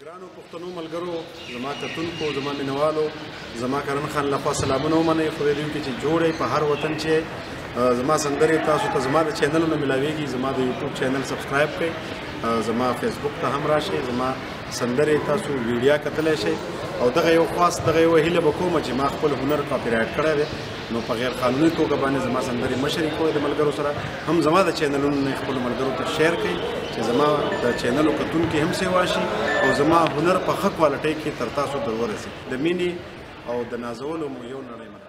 ګرانو پښتنو ملګرو زما کتونکو زما مینوالو زما کرن خان لخوا سلامونه ومنئ خدای دې وکړي چې جوړې په هر وطن چې زما سندرې تاسو ته زما د چینل نه ملاويږي زما د یوټیوب چینل سبسکرایب کړئ زما فیسبوک ته هم راشئ زما سندرې تاسو ویډیا کتلی شئ او دغه یو خاص دغه یو هیله به کوم چې ما خپل هنر کاپی رایټ کړی دی نو په غیر قانوني توګه باندې زما سندرې مه شریکوئ د ملګرو سره هم زما د چینلونو نه خپل ملګرو ته شیر کړئ چې زما د چینلو کتونکي هم سیوا شي او زما هنر په ښه کوالټۍ کې تر تاسو در ورسي د مینې او د نازولو مو یو نړۍ مننه